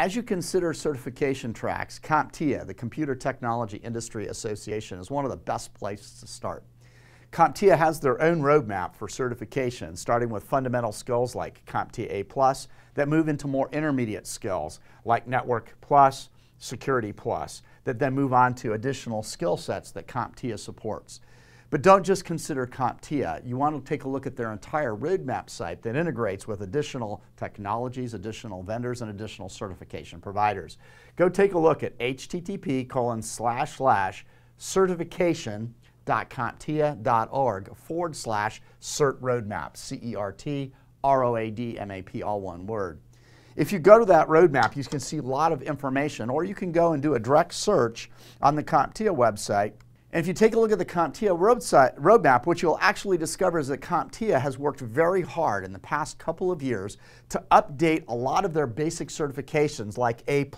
As you consider certification tracks, CompTIA, the Computer Technology Industry Association, is one of the best places to start. CompTIA has their own roadmap for certification, starting with fundamental skills like CompTIA A+, that move into more intermediate skills like Network Plus, Security Plus, that then move on to additional skill sets that CompTIA supports. But don't just consider CompTIA. You want to take a look at their entire roadmap site that integrates with additional technologies, additional vendors, and additional certification providers. Go take a look at http colon slash slash certification.comptia.org forward slash cert roadmap, C-E-R-T R-O-A-D-M-A-P, all one word. If you go to that roadmap, you can see a lot of information, or you can go and do a direct search on the CompTIA website and if you take a look at the CompTIA roadmap, what you'll actually discover is that CompTIA has worked very hard in the past couple of years to update a lot of their basic certifications like A+.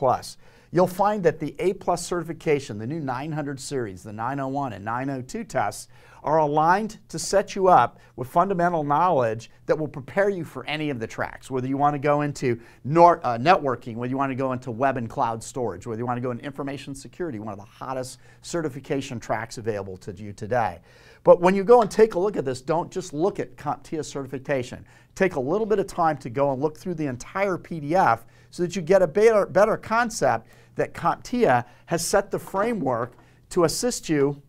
You'll find that the A plus certification, the new 900 series, the 901 and 902 tests, are aligned to set you up with fundamental knowledge that will prepare you for any of the tracks, whether you want to go into nor, uh, networking, whether you want to go into web and cloud storage, whether you want to go into information security, one of the hottest certification tracks available to you today. But when you go and take a look at this, don't just look at CompTIA certification. Take a little bit of time to go and look through the entire PDF so that you get a better, better concept that CompTIA has set the framework to assist you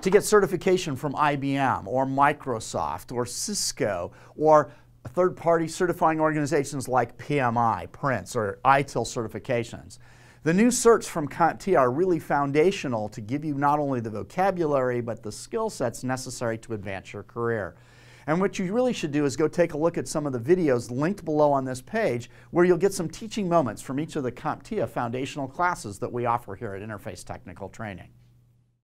to get certification from IBM or Microsoft or Cisco or third-party certifying organizations like PMI, Prince, or ITIL certifications. The new certs from CompTIA are really foundational to give you not only the vocabulary, but the skill sets necessary to advance your career. And what you really should do is go take a look at some of the videos linked below on this page where you'll get some teaching moments from each of the CompTIA foundational classes that we offer here at Interface Technical Training.